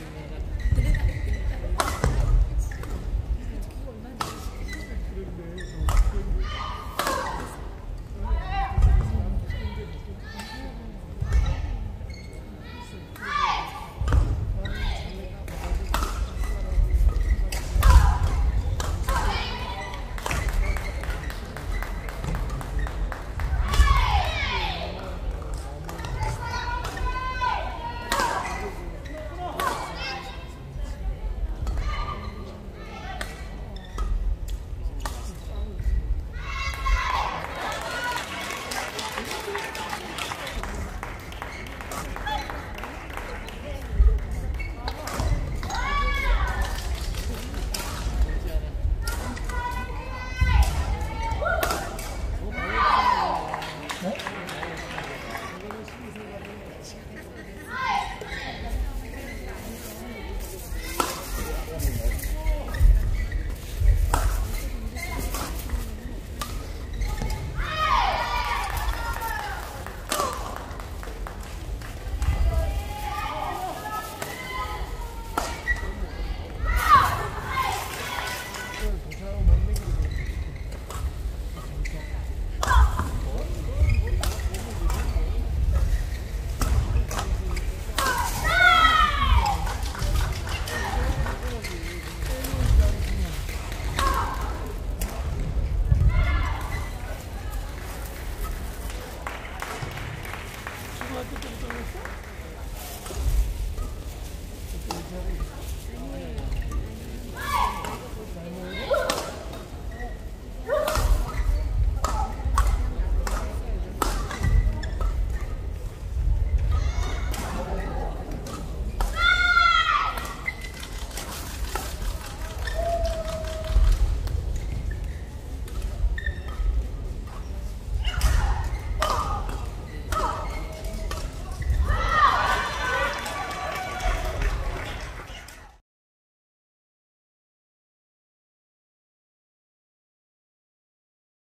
minute.